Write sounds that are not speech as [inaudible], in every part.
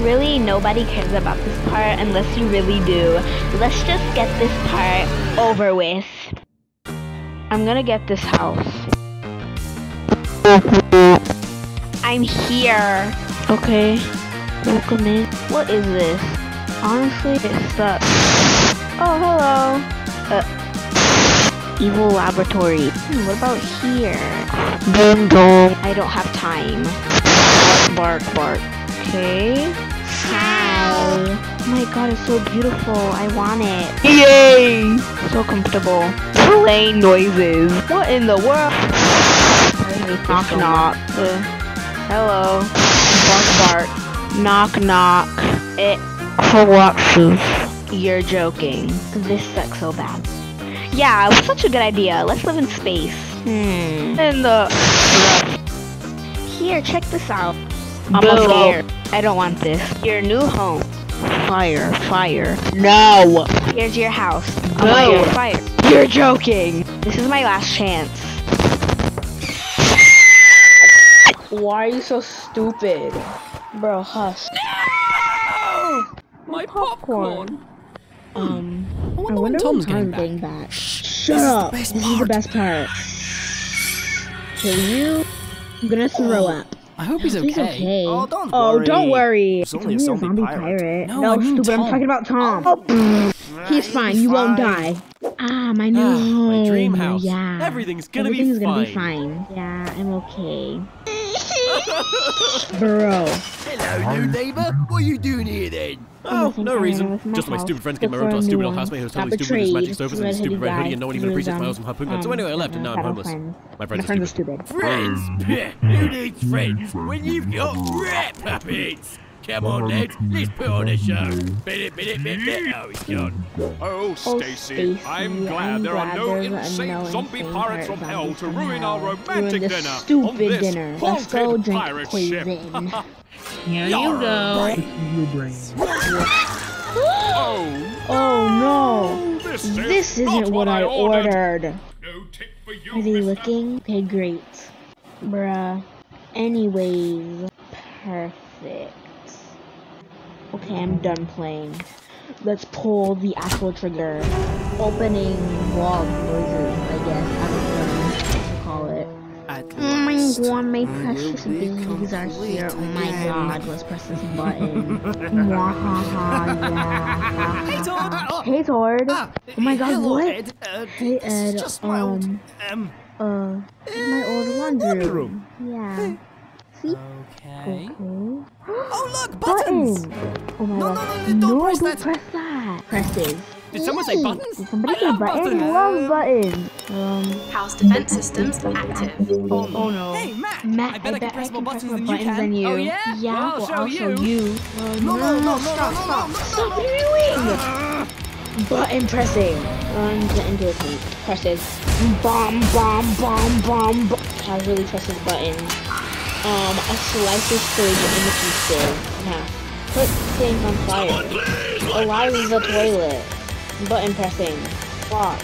Really, nobody cares about this part unless you really do. Let's just get this part over with. I'm gonna get this house. I'm here. Okay. Welcome in. What is this? Honestly, it sucks. Oh, hello. Uh, evil laboratory. Hmm, what about here? Ding dong. I don't have time. Bark, bark, bark. Okay. Oh my god, it's so beautiful. I want it. Yay! So comfortable. Plane noises. What in the world? Knock knock. Uh, hello. Bark bark. Knock knock. It collapses. You're joking. This sucks so bad. Yeah, it was such a good idea. Let's live in space. Hmm. In the Here, check this out. Almost here. I don't want this. Your new home. Fire, fire. No. Here's your house. No. Fire. You're joking. This is my last chance. Why are you so stupid? Bro, hush. My popcorn. Um, I I wonder when wonder Tom's when getting Tom's back. getting back. Shut up. best this is the best part. Kill you? I'm gonna throw up. I hope he's He's okay. okay. Oh, don't Oh, worry. don't worry. It's only a zombie pirate. No, No, I mean stupid. I'm talking about Tom. Oh, He's fine. You won't die. Ah, my new Ah, home. my dream house. Yeah. Everything's gonna be Everything's gonna be fine. fine. Yeah, I'm okay. Bro. Hello, new um, neighbor. What are you doing here then? Oh, oh no reason. my Just my stupid friends get my room to a a stupid old housemate who's Got totally stupid with his magic sofas and his stupid red hoodie and no one even guy. appreciates my Lose, awesome harpoon gun. um, So anyway, I left and now I'm homeless. friends. My friends friends are are stupid. stupid. Friends? Um, [laughs] who needs [laughs] friends when you've got rat puppets? Come on, lads. Let's put on a show. Bit it, bit it, bit it. Oh, he's gone. Oh, oh Stacy, Stacy, I'm glad I'm there are no there's insane zombie pirates from pirate hell to ruin our romantic Ruin dinner stupid on this dinner. Let's go haunted drink pirate poison. [laughs] ship. Here you go. oh, Oh no! is This isn't what I ordered. ordered. No tip for you, Are they mister. looking? Okay, great. Bruh. Anyways, perfect. Okay, I'm done playing. Let's pull the actual trigger. Opening log noises, I guess. I don't know what to call it. Oh my god, my precious babies are here. Oh my god, let's press this button. Mwahaha, yeah. Hey, Todd. Hey, Tord. Ah, Oh my god, hello, what? Ed. Uh, Hey, Ed. It's just my old, um, um, uh, my old laundry room. Yeah. See? Okay. Okay. oh look, buttons. Button. Oh my No, god. no, no, don't press don't that. press that. Presses. Did someone say buttons? Did somebody I say love buttons? buttons. Love buttons. Um, House defense systems active. oh, oh no. Hey, Matt. Matt, I bet I, can press more buttons than you buttons can. than you. Oh yeah? Yeah, Well, I'll show I'll you. show you. No, no, no, no, stop, no, stop. no, no, Stop no, what are you doing? Button pressing. Um, get into a tape. Presses. Bomb, bomb, bomb, bomb, bomb. Casually presses button. Um, a slices fridge in the pieces. Yeah. Put things on fire. Allows the toilet. Button pressing. What?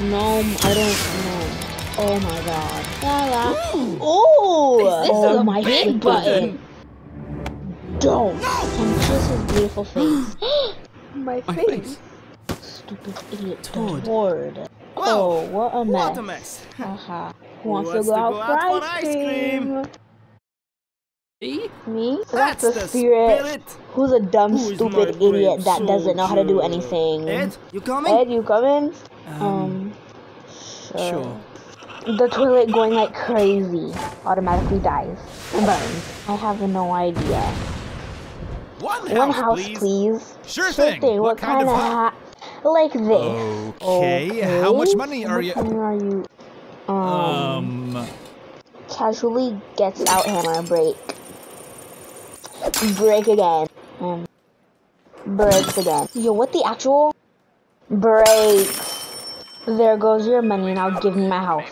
No, I don't know. Oh my god. La la. Oh! This is oh a my big button. Don't. And just his beautiful [gasps] face. my face. Stupid idiot. Toad. Tord. Oh, what a mess. What a mess. Haha. [laughs] Who wants, wants to go to out go for out for ice ice cream? See? Me? That's the, the spirit. spirit. Who's a dumb, Who is my stupid idiot that doesn't know how to do anything? Ed, you coming? Ed, you coming? Um, Um, sure. sure. The toilet going like crazy automatically dies and burns. I have no idea. One One house, house, please. please. Sure thing. What, What kind kind of of ha- hat? Like this. Okay, how much money are you- money are you? Um, Um, casually gets out hammer break. Break again. Um, breaks again. Yo, what the actual? Breaks. There goes your money, now give me my house.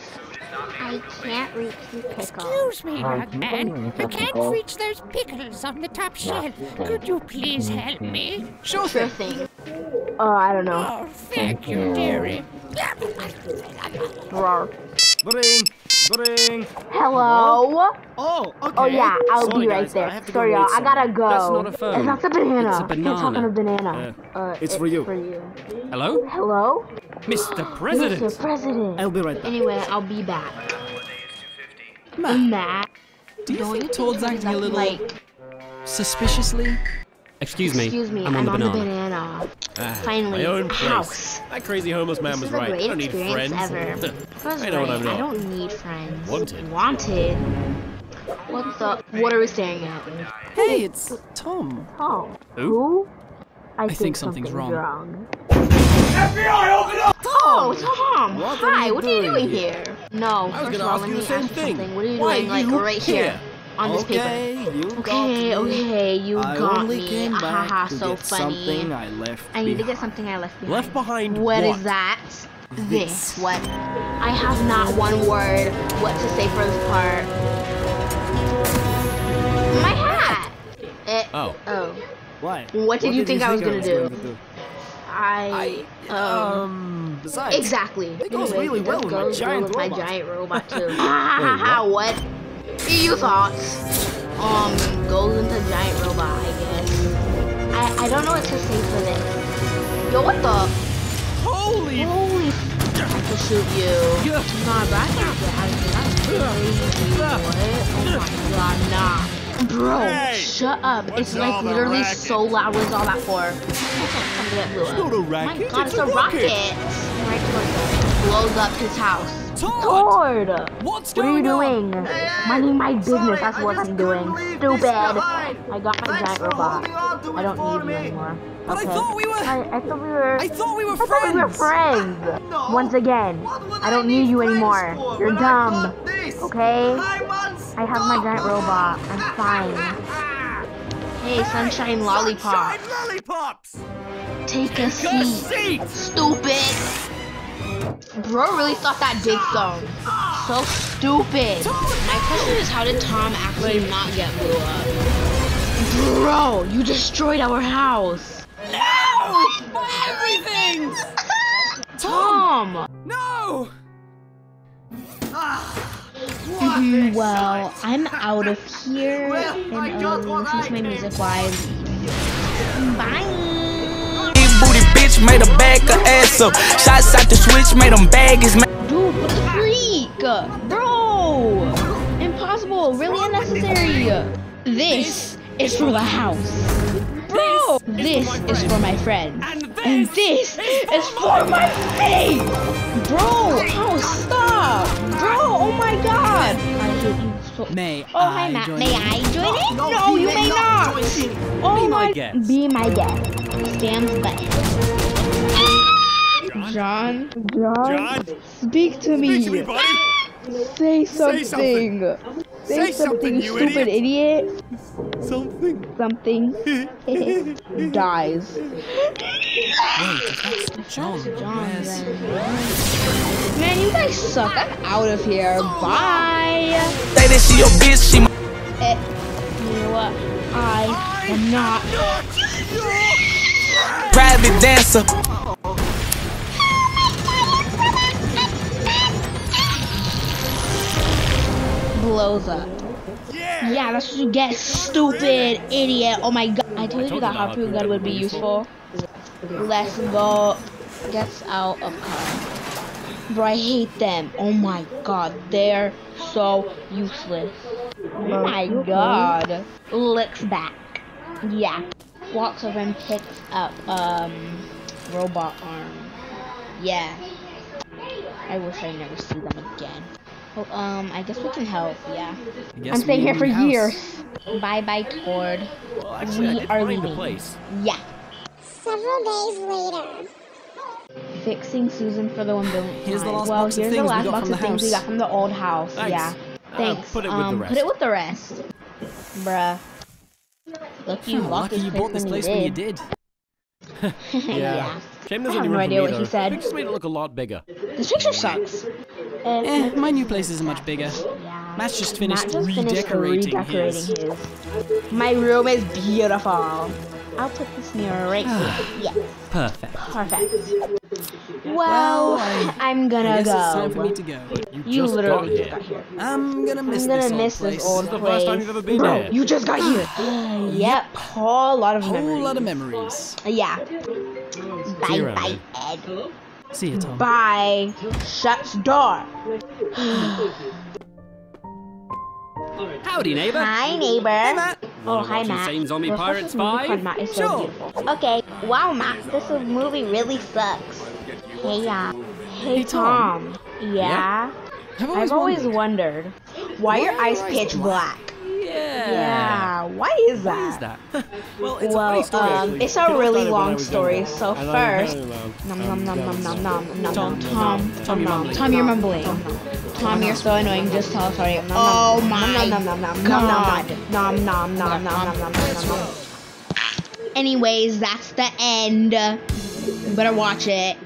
I can't reach the pickle. Excuse me, young man. I can't reach those pickles on the top shelf. Could you please help me? Sure Sure thing. thing. Uh, I don't know. Oh, thank you, dearie. Rawr. Bring. Hello? Oh, okay. Oh yeah, I'll Sorry, be right guys, there. I have to Sorry, go y'all. I gotta go. That's not a phone. It's not a banana. It's a Can't talk on banana. a banana. Uh, it's for you. For you. Hello? Hello? Mr. [gasps] President. Mr. President. I'll be right back. Anyway, I'll be back. Matt, Matt. do you don't think you Tord's acting a little like suspiciously? Excuse me. Excuse me, I'm on the banana. Ah, Finally, my own a place. house. That crazy homeless man This was right. great I don't need friends. ever. [laughs] That's I know what. I'm I don't need friends. Wanted. Wanted. What the? What are we staring at? Hey, it's Tom. Tom. Who? Who? I, think something's wrong. FBI, open up! Oh, Tom! What are Hi, you what are you doing doing here? No, I was first gonna of all, ask let you the same thing. something. What are you Why doing, are like, right here? here? On this okay, paper. you Okay, me. okay, you I got only me. came back Haha, to so get funny. something I left I need to get something I left behind. Left behind What what? is that? This. What? I have not one word what to say for this part. My hat! Eh, Oh. oh. Why? What did you think I was gonna do? going I, um... Um, besides, Exactly. It goes Anyways, really it well does with my well giant with my robot. giant robot too. [laughs] Ha ha ha ha! What? You thoughts? Um, goes into giant robot, I guess. I I don't know what to say for this. Yo, what the? Holy! Holy! I have to shoot you. Nah, but I can't get out of here. That's crazy. What? Oh my god, nah. Bro, Hey! shut up. It's like literally racket? so loud. What is all that for? Something that blew up. not a My god, it's it's, a a rocket. rocket. Right. Blows up his house. Todd! Lord! What's What are you doing? Minding my business, that's what I'm doing. Stupid! I got my giant robot. I don't need you anymore. But I Okay. thought we were. I, I thought we were... I thought we were I thought we were friends. friends. [laughs] Once again, I don't need you anymore. You're dumb. Okay? I have my giant robot. I'm fine. [laughs] Hey, sunshine lollipop. Sunshine lollipops! Take a Good seat. seat! Stupid. Bro really thought that did so. So stupid. My question is, how did Tom actually not get blew up? Bro, you destroyed our house. No! Everything! Tom. No! Mhm, well, I'm out of [laughs] here. and um, listen to my music while I leave. Bye. Big booty bitch made a bag of ass up. Shots out the switch made them bag his man. Dude, what the freak? Bro! Impossible, really unnecessary. This is for the house. Bro! This is for my friends. And this is for my face! Bro, how stop? Bro, oh my god! I hate you so May Oh, hi, Matt. May you? I join it? No, you may not. Oh Be my my, guest. Be my guest. Spam's button. John, John, John, speak to me. speak to me, buddy! Say Say something. something. Say, Say something, something, you stupid idiot. Something. Something. [laughs] Dies. John, John, where's- then. Man, you guys suck. I'm out of here. Bye. Say that she your bitch, she Eh, you know what? I am not. private dancer. Blows up. Yeah, that's what you get, stupid idiot. Oh my god. I told you that harpoon gun would be useful. Let's go. Gets out of car. Bro, I hate them. Oh my god, they're so useless. Oh my god. Looks back. Yeah. Walks over and picks up, um, robot arm. Yeah. I wish I never see them again. Oh, um, I guess we can help, yeah. I guess I'm staying here for house. years. Bye bye, Tord. Well, actually, I we are find the leaving. place. Yeah. Several days later. Fixing Susan for the one billion. [sighs] Here's the last well, box of here's the things we last got box from of the things we got from the old house. Thanks. Yeah. Uh, Thanks. put it with the um, rest. Put it with the rest. Bruh. Lucky you Hmm, bought lucky this you bought this place when you did. [laughs] yeah. Shame I there's have only no idea for what me, he said. They just made it look a lot bigger. This picture sucks. Eh, my new place is much bigger. Yeah. Matt's just finished Matt just finished redecorating redecorating his. his. My room is beautiful. I'll put this mirror right here. Yes. Perfect. Perfect. Well, I- I'm gonna I guess go. it's time for me to go. You just literally got just here. got here. I'm gonna miss I'm gonna this old miss place. this old It's the first time you've ever been Bro, here. you just got here. [sighs] yep, whole lot of Whole memories. lot of memories. Yeah. Bye around, bye, man. Ed. See you, Tom. Bye. Shuts door. Howdy, neighbor. Hi, neighbor. Hey, Matt. Oh, hi, Matt. Same Zombie Pirates 5? Matt is so Sure. beautiful. Okay. Wow, Matt, this movie really sucks. Hey, uh, hey, Hey, Tom. Tom. Yeah. I've I've always wondered. wondered why your eyes pitch black. Yeah. Yeah. Why is that? What is that? Well, it's a funny story, um, it's You know, really started when I long story. younger, So I first, heard nom um, nom nom nom nom nom nom Tom, Tom Tom, you're mumbling. Tom, you're mumbling. Tom, you're so annoying. Just tell us sorry. Oh my nom nom nom god. Nom nom nom nom nom nom nom nom nom. Anyways, that's the end. You better watch it.